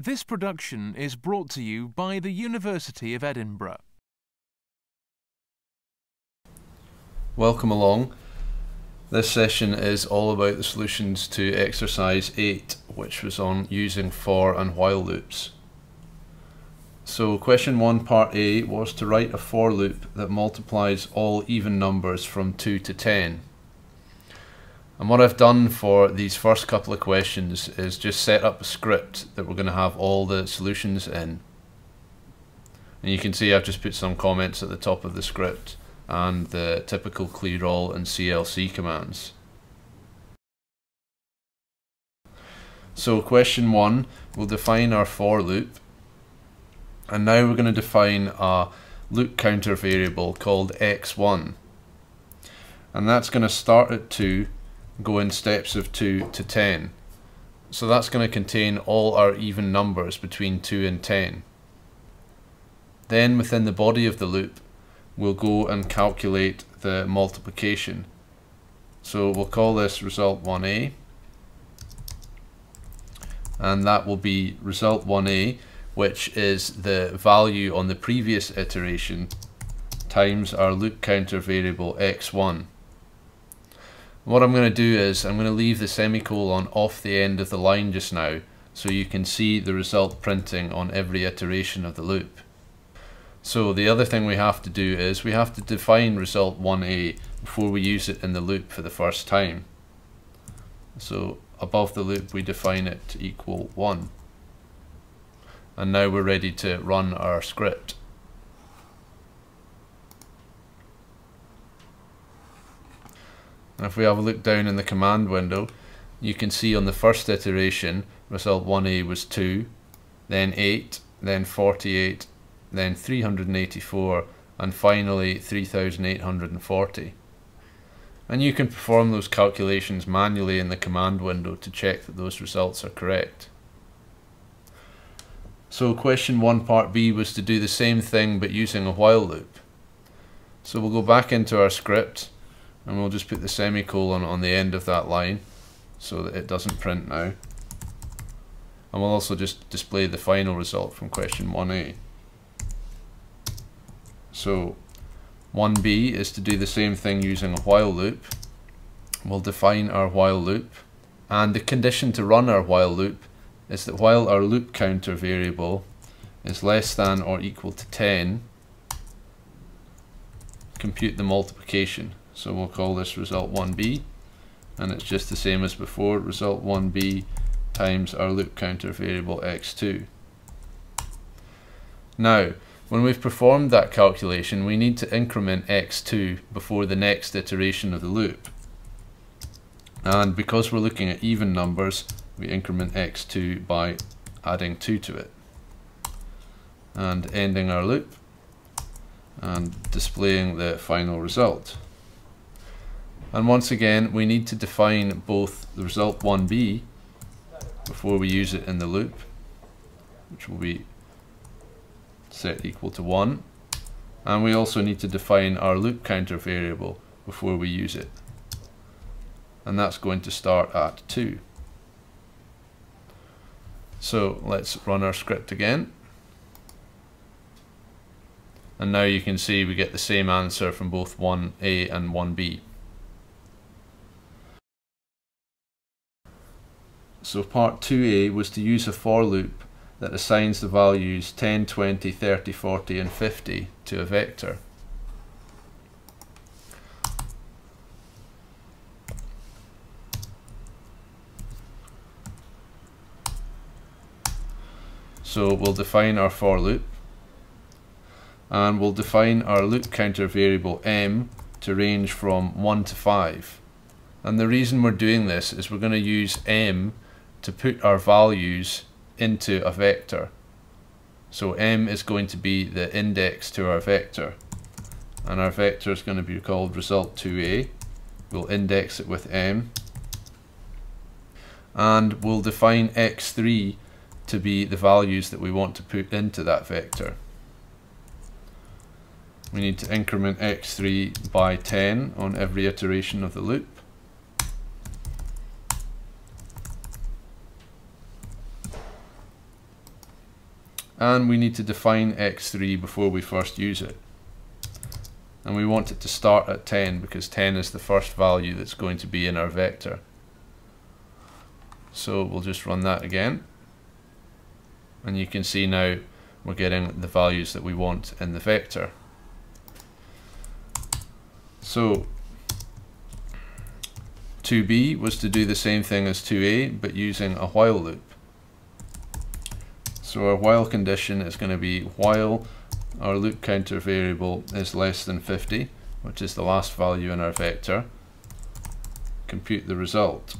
This production is brought to you by the University of Edinburgh. Welcome along. This session is all about the solutions to exercise 8, which was on using for and while loops. So question 1 part A was to write a for loop that multiplies all even numbers from 2 to 10. And what I've done for these first couple of questions is just set up a script that we're going to have all the solutions in. And you can see I've just put some comments at the top of the script and the typical clear all and CLC commands. So question one, we'll define our for loop. And now we're going to define a loop counter variable called x1. And that's going to start at 2 go in steps of 2 to 10. So that's going to contain all our even numbers between 2 and 10. Then within the body of the loop, we'll go and calculate the multiplication. So we'll call this result 1a, and that will be result 1a, which is the value on the previous iteration times our loop counter variable x1. What I'm going to do is I'm going to leave the semicolon off the end of the line just now so you can see the result printing on every iteration of the loop. So the other thing we have to do is we have to define result 1a before we use it in the loop for the first time. So above the loop we define it to equal 1. And now we're ready to run our script. And if we have a look down in the command window, you can see on the first iteration, result 1a was 2, then 8, then 48, then 384, and finally 3840. And you can perform those calculations manually in the command window to check that those results are correct. So question 1 part B was to do the same thing but using a while loop. So we'll go back into our script and we'll just put the semicolon on the end of that line so that it doesn't print now. And we'll also just display the final result from question 1a so 1b is to do the same thing using a while loop. We'll define our while loop. And the condition to run our while loop is that while our loop counter variable is less than or equal to 10 compute the multiplication so we'll call this result 1b and it's just the same as before, result 1b times our loop counter variable x2. Now, when we've performed that calculation, we need to increment x2 before the next iteration of the loop. And because we're looking at even numbers, we increment x2 by adding 2 to it. And ending our loop and displaying the final result. And once again, we need to define both the result 1b before we use it in the loop, which will be set equal to 1. And we also need to define our loop counter variable before we use it. And that's going to start at 2. So let's run our script again. And now you can see we get the same answer from both 1a and 1b. So part 2a was to use a for loop that assigns the values 10, 20, 30, 40 and 50 to a vector. So we'll define our for loop and we'll define our loop counter variable m to range from 1 to 5. And the reason we're doing this is we're going to use m to put our values into a vector. So m is going to be the index to our vector. And our vector is going to be called result 2a. We'll index it with m. And we'll define x3 to be the values that we want to put into that vector. We need to increment x3 by 10 on every iteration of the loop. And we need to define x3 before we first use it. And we want it to start at 10 because 10 is the first value that's going to be in our vector. So we'll just run that again. And you can see now we're getting the values that we want in the vector. So 2b was to do the same thing as 2a but using a while loop. So our while condition is going to be while our loop counter variable is less than 50, which is the last value in our vector, compute the result,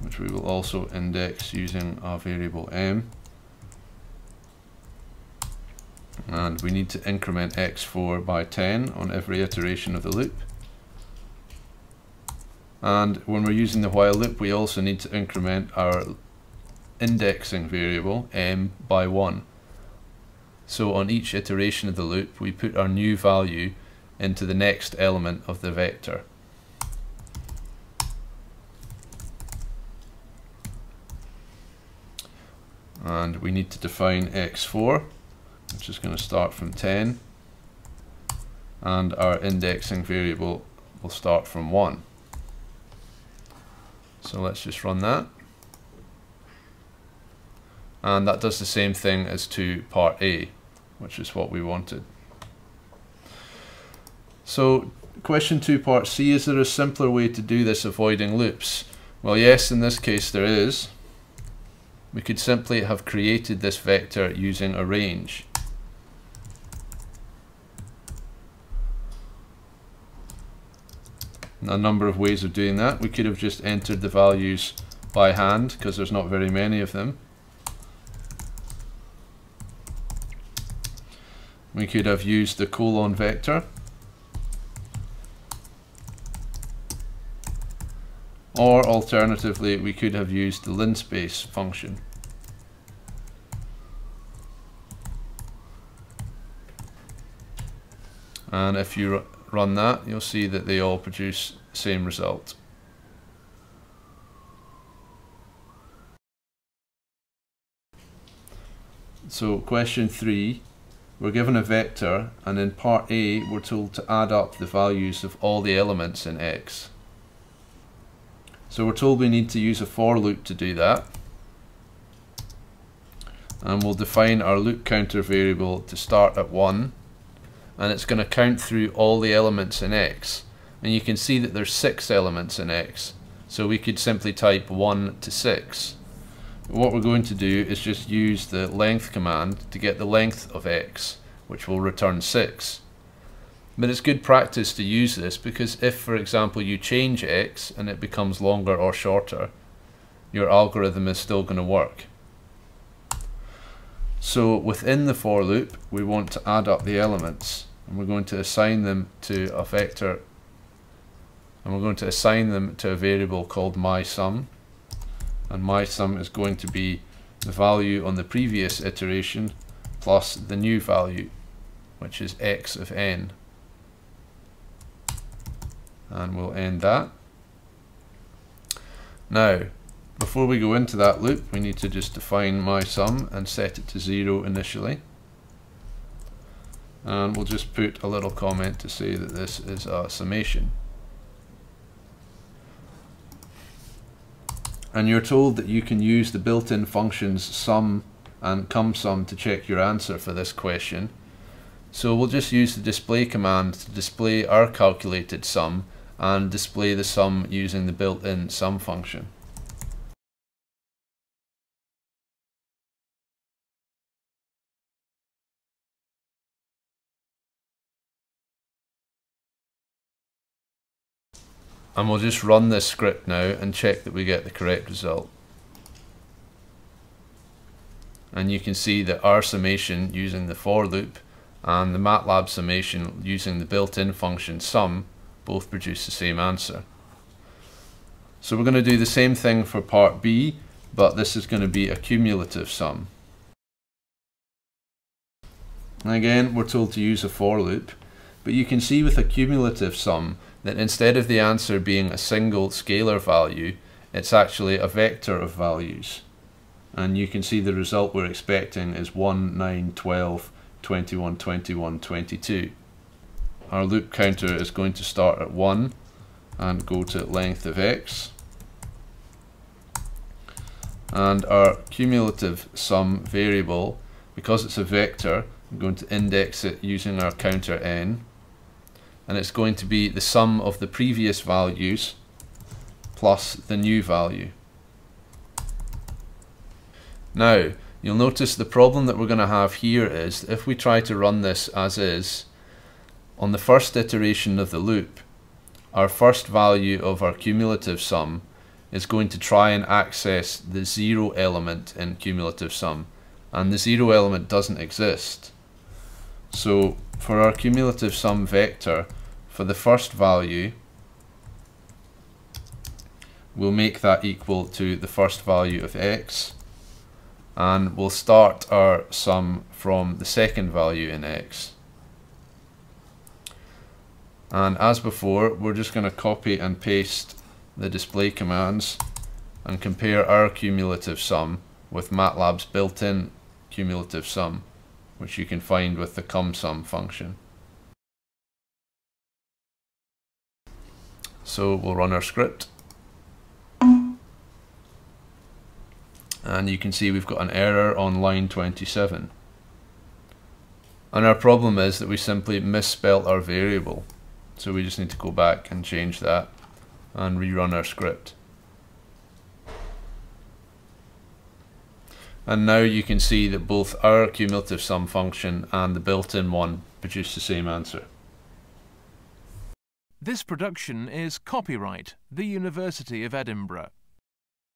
which we will also index using our variable m. And we need to increment x4 by 10 on every iteration of the loop. And when we're using the while loop, we also need to increment our indexing variable m by 1. So on each iteration of the loop, we put our new value into the next element of the vector. And we need to define x4, which is going to start from 10. And our indexing variable will start from 1. So let's just run that. And that does the same thing as to part A, which is what we wanted. So question 2 part C, is there a simpler way to do this avoiding loops? Well yes, in this case there is. We could simply have created this vector using a range. a number of ways of doing that. We could have just entered the values by hand because there's not very many of them. We could have used the colon vector. Or alternatively, we could have used the linspace function. And if you run that, you'll see that they all produce the same result. So question three, we're given a vector and in part A we're told to add up the values of all the elements in X. So we're told we need to use a for loop to do that. And we'll define our loop counter variable to start at 1 and it's going to count through all the elements in X. And you can see that there's six elements in X. So we could simply type 1 to 6. What we're going to do is just use the length command to get the length of X, which will return 6. But it's good practice to use this because if, for example, you change X and it becomes longer or shorter, your algorithm is still going to work. So within the for loop, we want to add up the elements and we're going to assign them to a vector and we're going to assign them to a variable called my sum and my sum is going to be the value on the previous iteration plus the new value which is x of n and we'll end that now before we go into that loop, we need to just define my sum and set it to zero initially. And we'll just put a little comment to say that this is a summation. And you're told that you can use the built-in functions sum and cumsum to check your answer for this question. So we'll just use the display command to display our calculated sum and display the sum using the built-in sum function. And we'll just run this script now and check that we get the correct result and you can see that our summation using the for loop and the MATLAB summation using the built-in function sum both produce the same answer. So we're going to do the same thing for part B but this is going to be a cumulative sum. And again we're told to use a for loop but you can see with a cumulative sum that instead of the answer being a single scalar value, it's actually a vector of values. and you can see the result we're expecting is 1, 9, 12, 21, 21, 22. Our loop counter is going to start at 1 and go to length of x. And our cumulative sum variable, because it's a vector, I'm going to index it using our counter n. And it's going to be the sum of the previous values plus the new value. Now, you'll notice the problem that we're going to have here is if we try to run this as is, on the first iteration of the loop, our first value of our cumulative sum is going to try and access the zero element in cumulative sum, and the zero element doesn't exist. So for our cumulative sum vector, for the first value, we'll make that equal to the first value of x, and we'll start our sum from the second value in x. And as before, we're just going to copy and paste the display commands and compare our cumulative sum with MATLAB's built-in cumulative sum, which you can find with the cumsum function. So we'll run our script. and you can see we've got an error on line 27. And our problem is that we simply misspelt our variable. So we just need to go back and change that and rerun our script. And now you can see that both our cumulative sum function and the built-in one produce the same answer. This production is copyright the University of Edinburgh.